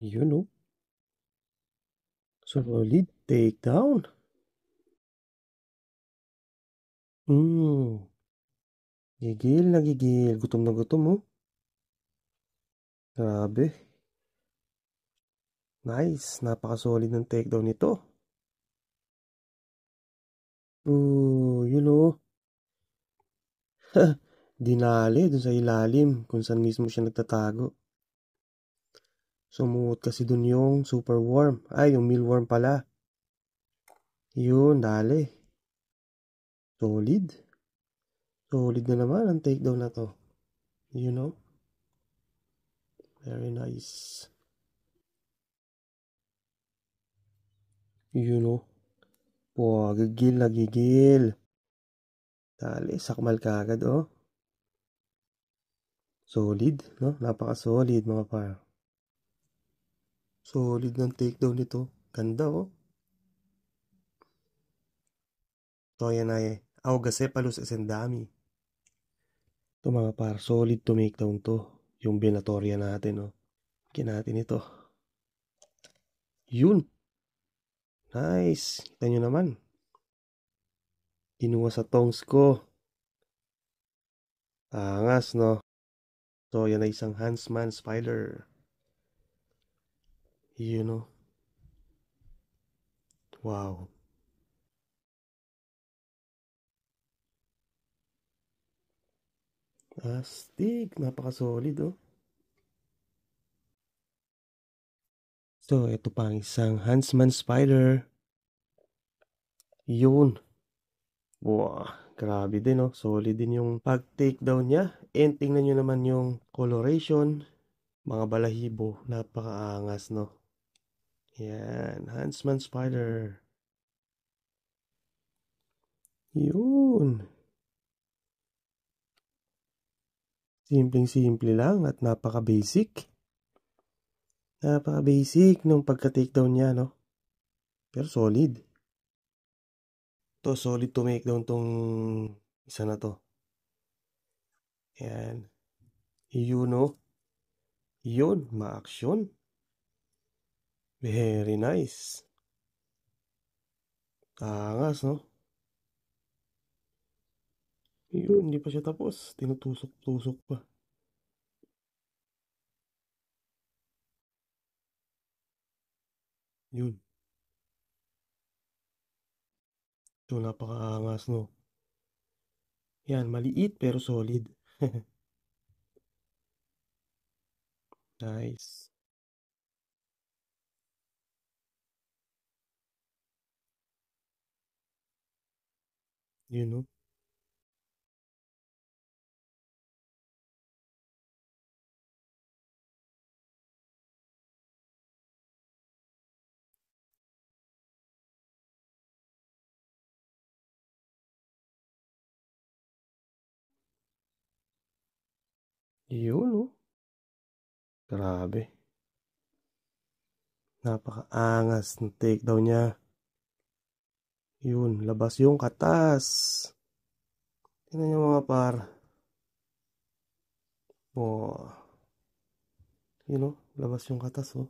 Yun oh. Solid takedown. Hmm. Gigil na gigil. Gutom na gutom oh. Grabe. Nice. Napaka-solid ng takedown nito. Oh, yun oh. Dinali dun sa ilalim kung saan mismo siya nagtatago. Sumuot kasi dun yung super worm. Ay, yung mealworm pala. Yun, dali. Solid. Solid na naman ang takedown na to. You know? Very nice. You know? Wow, gigil na gigil. Dali, sakmal ka agad, oh. Solid, no? Napaka-solid, mga par. Solid ng takedown nito. Ganda, oh. So, yan ay Augacephalus esendami. Ito mga par, solid to make down to. Yung binatoria natin, oh. Kaya natin ito. Yun. Nice. Kita nyo naman. Kinuha sa tongs ko. Angas, no? So, yan ay isang Huntsman Spider. You know. Wow. Astig. Napaka-solid, oh. So, ito pa ang isang Huntsman Spider. Yun. Wow. Grabe din, oh. Solid din yung pag-takedown niya. And tingnan nyo naman yung coloration. Mga balahibo. Napakaangas, no? Yan, Huntsman Spider. Yun. Simpleng-simple lang at napaka-basic. Napaka-basic ng pagka-takedown niya, no? Pero solid. To solid to make down tong isa na to. Yan. Yun, no? Yun, ma-action. Very nice. Angas, no? Yun, hindi pa siya tapos. Tinutusok-tusok pa. Yun. So, napakaangas, no? Yan, maliit pero solid. nice. Yun, no? Yun, no? Grabe. Napakaangas ng takedown niya. Yun, labas yung katas. Tingnan nyo mga par. Oh. Yun know, labas yung katas oh.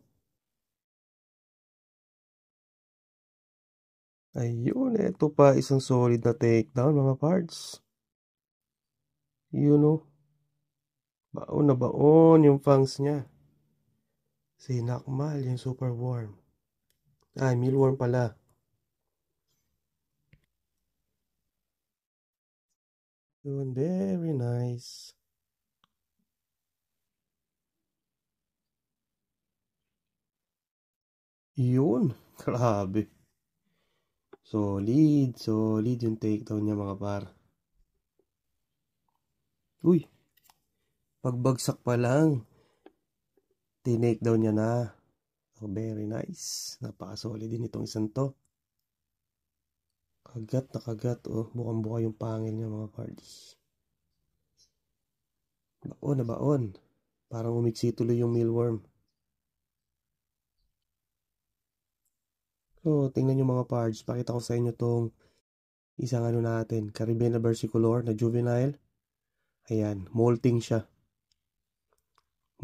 Ayun, ito pa isang solid na takedown mga parts. Yun know. Baon na baon yung fangs niya. Sinakmal yung super warm. Ay, mealworm pala. Yun, very nice. Yun, grabe. Solid, solid yung takedown niya mga par. Uy, pagbagsak pa lang, tinake down niya na. Oh, very nice. Napaka-solid din itong isang to. Kagat na kagat, oh. Bukang-buka yung pangil niya mga parts. Baon na baon. Parang umiksi tuloy yung mealworm. So, tingnan nyo mga parts. Pakita ko sa inyo tong isang ano natin. Caribena versicolor na juvenile. Ayan, molting siya.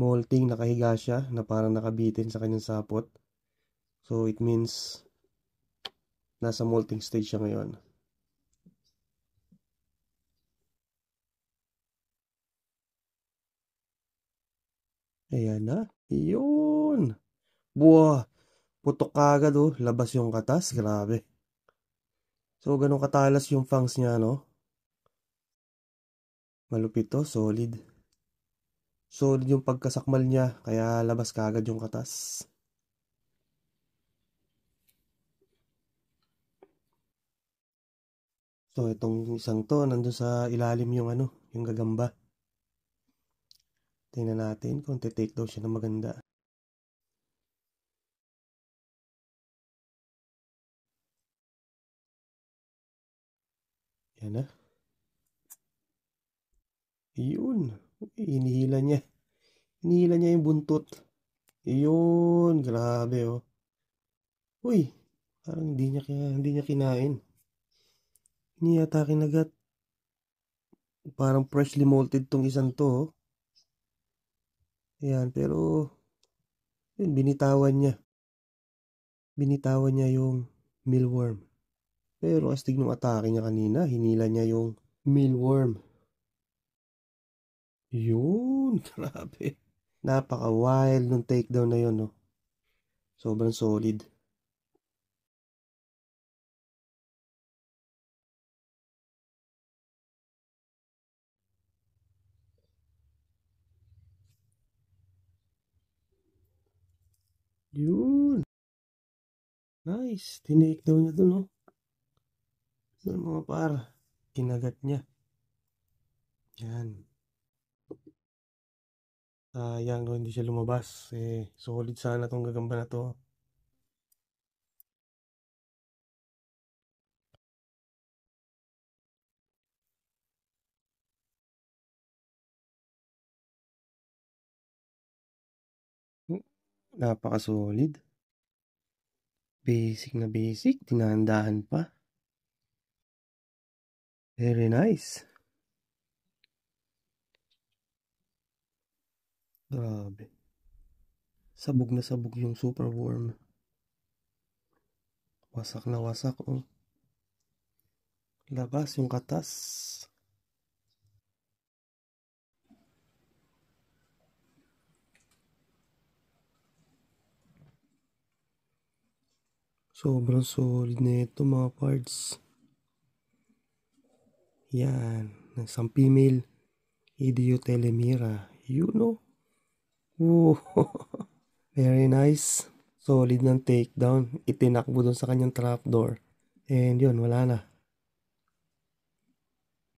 molting nakahiga siya na parang nakabitin sa kanyang sapot. So it means nasa molting stage siya ngayon. Ayan na. Yun. Buwa. Putok kagad oh. Labas yung katas. Grabe. So, ganun katalas yung fangs niya, no? Malupit to. Solid. Solid yung pagkasakmal niya. Kaya labas kagad yung katas. So, itong isang to, nandun sa ilalim yung ano, yung gagamba. Tingnan natin kung te-take daw siya na maganda. Yan na. Yun. Inihila niya. Inihila niya yung buntot. Yun. Grabe oh. Uy. Parang hindi niya, hindi niya kinain. Hindi yata kinagat. Parang freshly molted tong isang to. Oh. Ayan, pero yun, binitawan niya. Binitawan niya yung mealworm. Pero astig nung atake niya kanina, hinila niya yung mealworm. Yun, grabe. Napaka-wild nung takedown na yun, no? Sobrang solid. Yun. Nice. Tinake down niya dun, no? Doon mga par. Kinagat niya. Yan. Sayang no, hindi siya lumabas. Eh, solid sana tong gagamba na to. Napaka-solid. Basic na basic. Tinahandahan pa. Very nice. Grabe. Sabog na sabog yung super worm. Wasak na wasak oh. Labas yung katas. Sobrang solid na ito mga parts. Yan. Isang female Idiotelemira. You know? Woo. Very nice. Solid ng takedown. Itinakbo dun sa kanyang trapdoor. And yun, wala na.